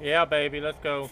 Yeah, baby, let's go.